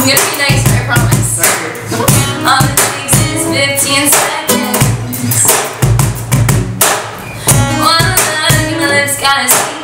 I'm gonna be nice. I promise. All it takes is 15 seconds. One look, my lips gotta speak.